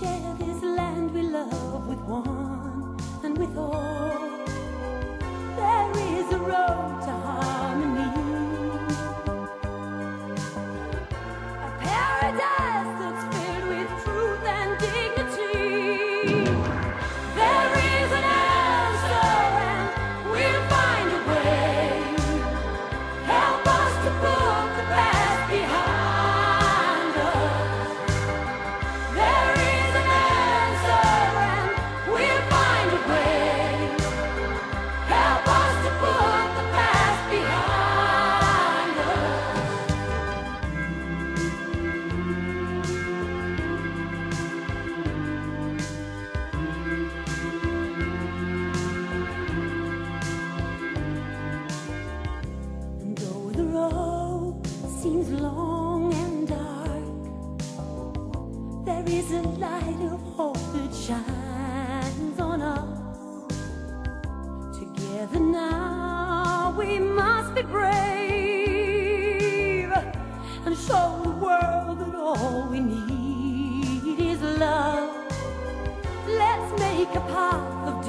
share this land we love with one and with all. seems long and dark, there is a light of hope that shines on us. Together now we must be brave and show the world that all we need is love. Let's make a path of